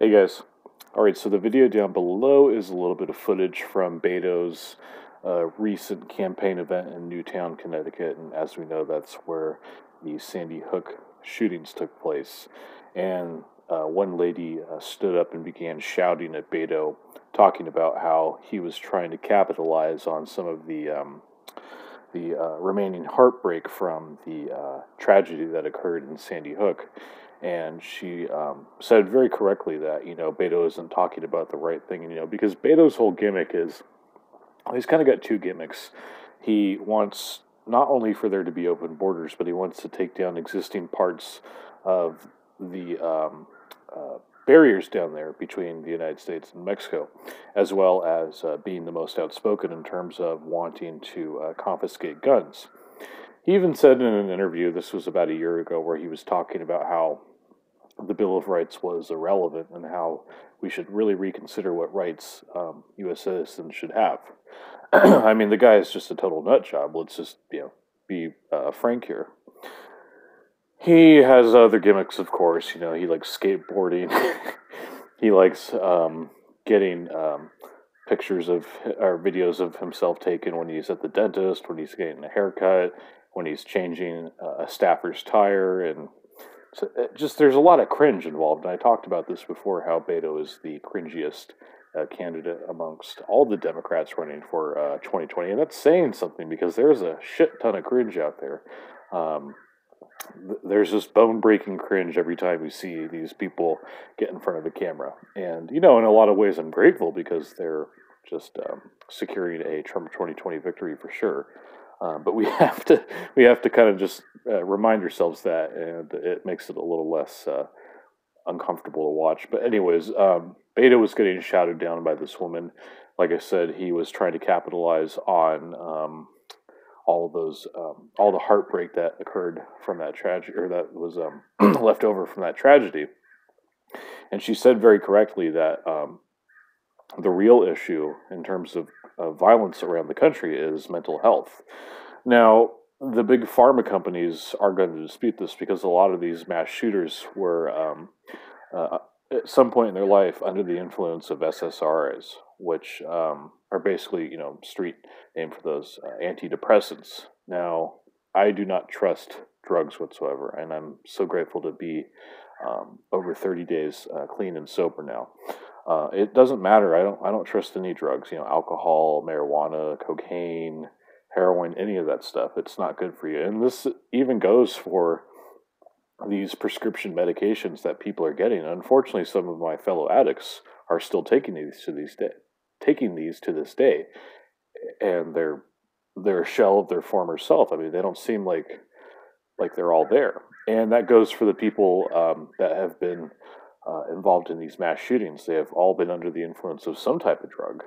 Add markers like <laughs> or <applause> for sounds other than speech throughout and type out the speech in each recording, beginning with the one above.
Hey guys. All right, so the video down below is a little bit of footage from Beto's uh, recent campaign event in Newtown, Connecticut, and as we know, that's where the Sandy Hook shootings took place. And uh, one lady uh, stood up and began shouting at Beto, talking about how he was trying to capitalize on some of the um, the uh, remaining heartbreak from the uh, tragedy that occurred in Sandy Hook. And she um, said very correctly that, you know, Beto isn't talking about the right thing, you know, because Beto's whole gimmick is he's kind of got two gimmicks. He wants not only for there to be open borders, but he wants to take down existing parts of the um, uh, barriers down there between the United States and Mexico, as well as uh, being the most outspoken in terms of wanting to uh, confiscate guns. He even said in an interview, this was about a year ago, where he was talking about how the Bill of Rights was irrelevant and how we should really reconsider what rights um, U.S. citizens should have. <clears throat> I mean, the guy is just a total nut job. Let's just you know be uh, frank here. He has other gimmicks, of course. You know, he likes skateboarding. <laughs> he likes um, getting um, pictures of or videos of himself taken when he's at the dentist, when he's getting a haircut, when he's changing uh, a staffer's tire, and so just there's a lot of cringe involved. And I talked about this before how Beto is the cringiest uh, candidate amongst all the Democrats running for uh, 2020, and that's saying something because there's a shit ton of cringe out there. Um, there's this bone breaking cringe every time we see these people get in front of a camera. And, you know, in a lot of ways, I'm grateful because they're just um, securing a Trump 2020 victory for sure. Um, but we <laughs> have to we have to kind of just uh, remind ourselves that, and it makes it a little less uh, uncomfortable to watch. But anyways, um, Beto was getting shouted down by this woman. Like I said, he was trying to capitalize on um, all of those, um, all the heartbreak that occurred from that tragedy, or that was um, <clears throat> left over from that tragedy. And she said very correctly that um, the real issue in terms of, of violence around the country is mental health. Now, the big pharma companies are going to dispute this because a lot of these mass shooters were um, uh, at some point in their life under the influence of SSRIs, which um, are basically, you know, street name for those uh, antidepressants. Now, I do not trust drugs whatsoever, and I'm so grateful to be um, over 30 days uh, clean and sober now. Uh, it doesn't matter. I don't. I don't trust any drugs. You know, alcohol, marijuana, cocaine, heroin, any of that stuff. It's not good for you. And this even goes for these prescription medications that people are getting. Unfortunately, some of my fellow addicts are still taking these to these day, taking these to this day, and they're they're a shell of their former self. I mean, they don't seem like like they're all there, and that goes for the people um, that have been uh, involved in these mass shootings. They have all been under the influence of some type of drug,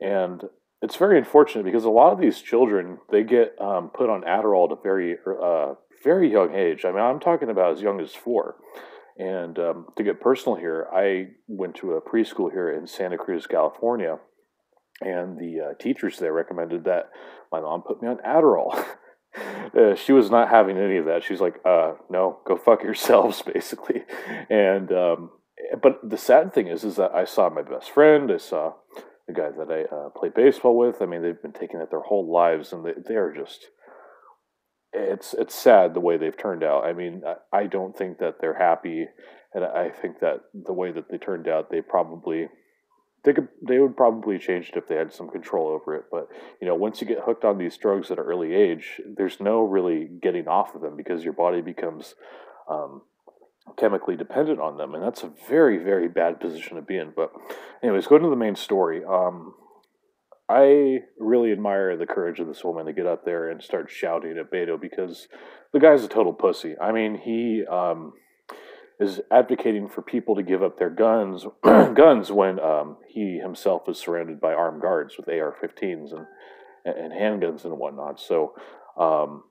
and it's very unfortunate because a lot of these children they get um, put on Adderall at a very uh, very young age. I mean, I'm talking about as young as four. And um, to get personal here, I went to a preschool here in Santa Cruz, California, and the uh, teachers there recommended that my mom put me on Adderall. <laughs> <laughs> uh, she was not having any of that. She's like, uh, "No, go fuck yourselves," <laughs> basically. And um, but the sad thing is, is that I saw my best friend. I saw the guy that I uh, play baseball with. I mean, they've been taking it their whole lives, and they, they are just it's it's sad the way they've turned out. I mean, I don't think that they're happy, and I think that the way that they turned out, they probably they could they would probably change it if they had some control over it. But you know, once you get hooked on these drugs at an early age, there's no really getting off of them because your body becomes um, chemically dependent on them, and that's a very very bad position to be in. But anyways, going to the main story. Um, I really admire the courage of this woman to get up there and start shouting at Beto because the guy's a total pussy. I mean, he um, is advocating for people to give up their guns, <clears throat> guns when um, he himself is surrounded by armed guards with AR-15s and and handguns and whatnot. So um,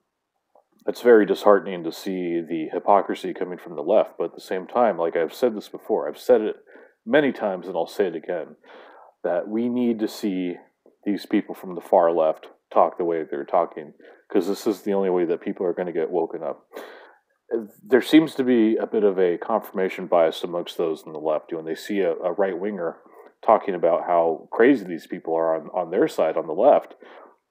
it's very disheartening to see the hypocrisy coming from the left. But at the same time, like I've said this before, I've said it many times, and I'll say it again, that we need to see these people from the far left talk the way they're talking because this is the only way that people are going to get woken up. There seems to be a bit of a confirmation bias amongst those on the left when they see a, a right winger talking about how crazy these people are on, on their side on the left.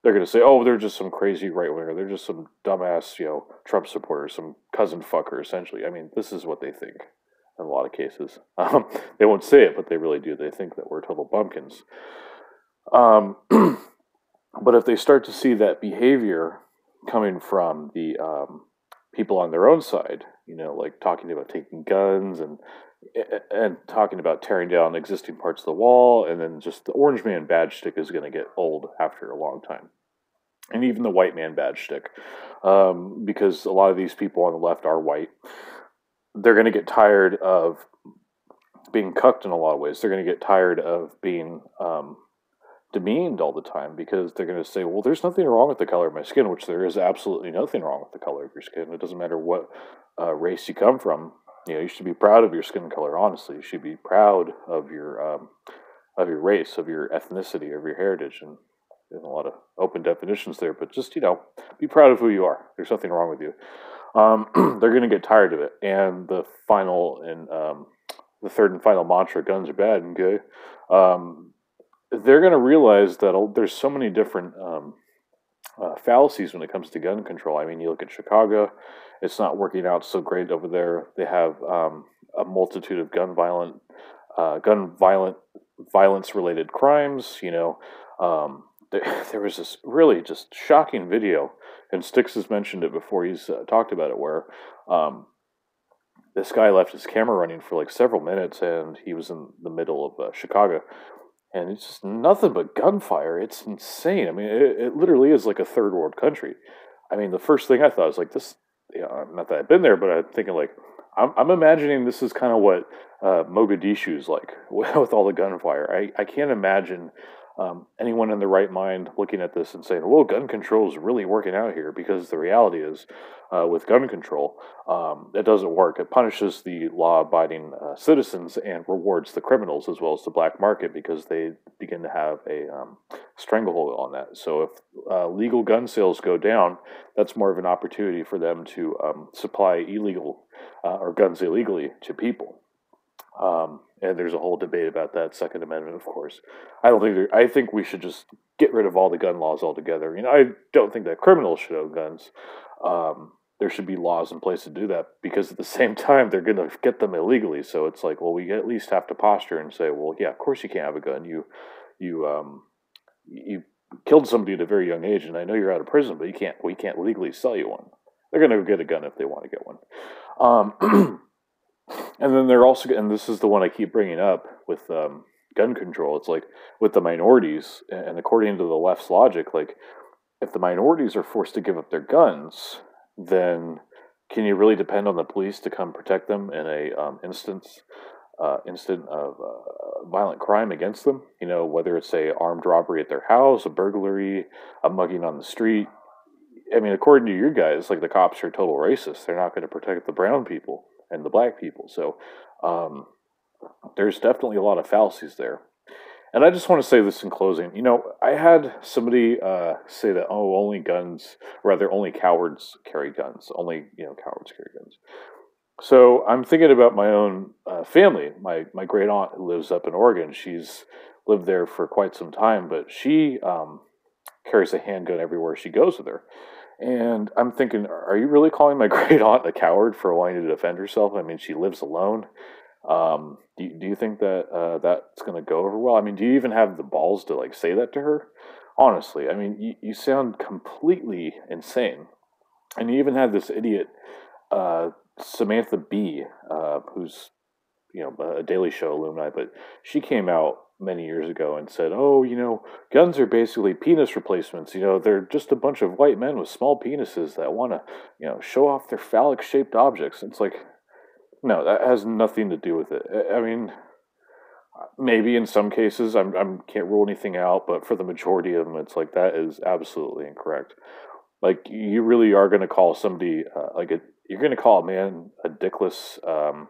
They're going to say, "Oh, they're just some crazy right winger. They're just some dumbass, you know, Trump supporters, some cousin fucker." Essentially, I mean, this is what they think in a lot of cases. Um, <laughs> they won't say it, but they really do. They think that we're total bumpkins. Um, <clears throat> but if they start to see that behavior coming from the um, people on their own side, you know, like talking about taking guns and and talking about tearing down existing parts of the wall, and then just the orange man badge stick is going to get old after a long time, and even the white man badge stick, um, because a lot of these people on the left are white. They're going to get tired of being cucked in a lot of ways. They're going to get tired of being um, demeaned all the time because they're going to say, well, there's nothing wrong with the color of my skin, which there is absolutely nothing wrong with the color of your skin. It doesn't matter what uh, race you come from. You know, you should be proud of your skin color. Honestly, you should be proud of your um, of your race, of your ethnicity, of your heritage, and there's a lot of open definitions there. But just you know, be proud of who you are. There's nothing wrong with you. Um, <clears throat> they're going to get tired of it, and the final and um, the third and final mantra, "Guns are bad." Okay, um, they're going to realize that there's so many different um, uh, fallacies when it comes to gun control. I mean, you look at Chicago; it's not working out so great over there. They have um, a multitude of gun violent, uh, gun violent, violence related crimes. You know, um, <laughs> there, there, was this really just shocking video, and Styx has mentioned it before. He's uh, talked about it where. Um, this guy left his camera running for like several minutes, and he was in the middle of uh, Chicago, and it's just nothing but gunfire. It's insane. I mean, it, it, literally is like a third world country. I mean, the first thing I thought was like this. You know, not that I've been there, but I'm thinking like I'm, I'm imagining this is kind of what uh, Mogadishu is like <laughs> with all the gunfire. I, I can't imagine um, anyone in the right mind looking at this and saying, well, gun control is really working out here because the reality is, uh, with gun control, um, it doesn't work. It punishes the law abiding uh, citizens and rewards the criminals as well as the black market because they begin to have a um, stranglehold on that. So if uh, legal gun sales go down, that's more of an opportunity for them to um, supply illegal uh, or guns illegally to people. Um, and there's a whole debate about that Second Amendment, of course. I don't think there, I think we should just get rid of all the gun laws altogether. You know, I don't think that criminals should own guns. Um, there should be laws in place to do that because at the same time they're going to get them illegally. So it's like, well, we at least have to posture and say, well, yeah, of course you can't have a gun. You, you, um, you killed somebody at a very young age, and I know you're out of prison, but you can't. We can't legally sell you one. They're going to get a gun if they want to get one. Um, <clears throat> and then they're also, and this is the one I keep bringing up with um, gun control. It's like with the minorities, and according to the left's logic, like if the minorities are forced to give up their guns, then can you really depend on the police to come protect them in a um, instance uh, instant of uh, violent crime against them? You know, whether it's a armed robbery at their house, a burglary, a mugging on the street. I mean, according to you guys, like the cops are total racists. They're not going to protect the brown people and the black people. So um, there's definitely a lot of fallacies there. And I just want to say this in closing. You know, I had somebody uh, say that, oh, only guns, rather, only cowards carry guns. Only, you know, cowards carry guns. So I'm thinking about my own uh, family. My, my great aunt who lives up in Oregon. She's lived there for quite some time, but she um, carries a handgun everywhere she goes with her. And I'm thinking, are you really calling my <laughs> great aunt a coward for wanting to defend herself? I mean, she lives alone. Um, do, do you think that uh, that's going to go over well? I mean, do you even have the balls to like say that to her? Honestly, I mean, you, you sound completely insane. And you even had this idiot, uh, Samantha Bee, uh, who's you know a Daily Show alumni, but she came out many years ago and said, "Oh, you know, guns are basically penis replacements. You know, they're just a bunch of white men with small penises that want to, you know, show off their phallic-shaped objects." It's like, no, that has nothing to do with it. I mean, maybe in some cases, I'm I can't rule anything out, but for the majority of them, it's like that is absolutely incorrect. Like you really are going to call somebody uh, like a you're going to call a man a dickless. Um,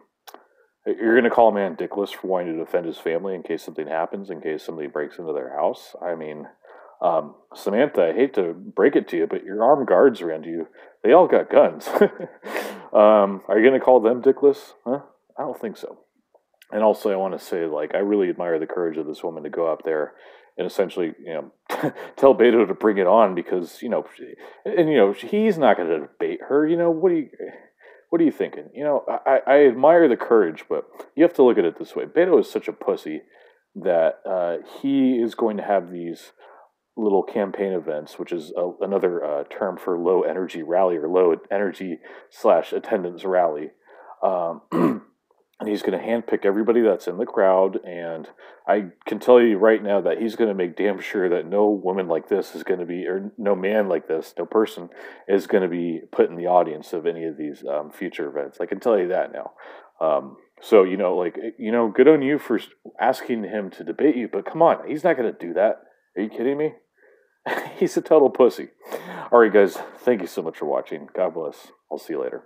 you're going to call a man dickless for wanting to defend his family in case something happens, in case somebody breaks into their house. I mean, um, Samantha, I hate to break it to you, but your armed guards around you, they all got guns. <laughs> Um, are you going to call them dickless? Huh? I don't think so. And also, I want to say, like, I really admire the courage of this woman to go up there and essentially, you know, <laughs> tell Beto to bring it on because, you know, and you know, he's not going to debate her. You know, what do you, what are you thinking? You know, I, I admire the courage, but you have to look at it this way: Beto is such a pussy that uh, he is going to have these little campaign events, which is a, another uh, term for low energy rally or low energy slash attendance rally. Um, <clears throat> and he's going to handpick everybody that's in the crowd. And I can tell you right now that he's going to make damn sure that no woman like this is going to be, or no man like this, no person is going to be put in the audience of any of these um, future events. I can tell you that now. Um, so you know, like you know, good on you for asking him to debate you, but come on, he's not going to do that. Are you kidding me? <laughs> He's a total pussy. All right, guys, thank you so much for watching. God bless. I'll see you later.